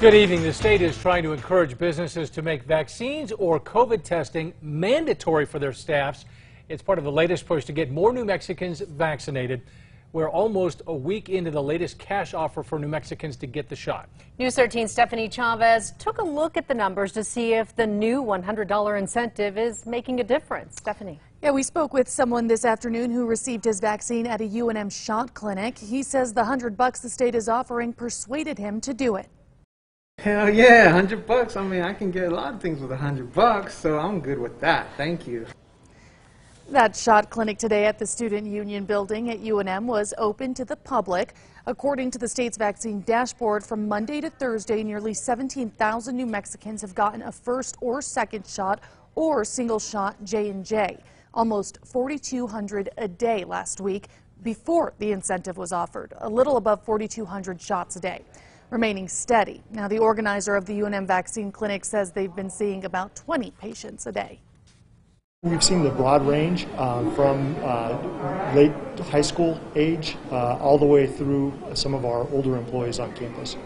Good evening. The state is trying to encourage businesses to make vaccines or COVID testing mandatory for their staffs. It's part of the latest push to get more New Mexicans vaccinated. We're almost a week into the latest cash offer for New Mexicans to get the shot. News 13 Stephanie Chavez took a look at the numbers to see if the new $100 incentive is making a difference. Stephanie. Yeah, we spoke with someone this afternoon who received his vaccine at a UNM shot clinic. He says the 100 bucks the state is offering persuaded him to do it. Hell yeah, hundred bucks. I mean, I can get a lot of things with hundred bucks, so I'm good with that. Thank you. That shot clinic today at the Student Union Building at UNM was open to the public. According to the state's vaccine dashboard, from Monday to Thursday, nearly 17,000 New Mexicans have gotten a first or second shot or single shot J&J. Almost 4,200 a day last week before the incentive was offered, a little above 4,200 shots a day remaining steady. Now, the organizer of the UNM vaccine clinic says they've been seeing about 20 patients a day. We've seen the broad range uh, from uh, late high school age uh, all the way through some of our older employees on campus.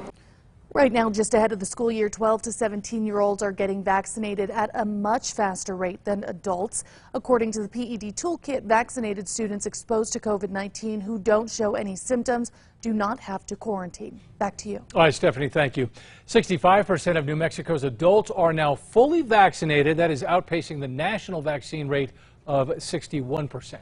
Right now, just ahead of the school year, 12 to 17 year olds are getting vaccinated at a much faster rate than adults. According to the PED Toolkit, vaccinated students exposed to COVID 19 who don't show any symptoms do not have to quarantine. Back to you. All right, Stephanie, thank you. 65% of New Mexico's adults are now fully vaccinated. That is outpacing the national vaccine rate of 61%.